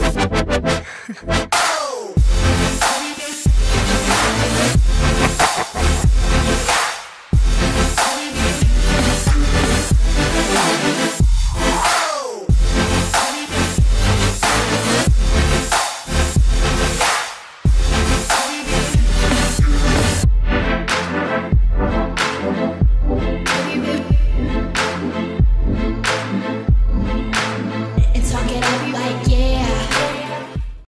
Ha ha ha!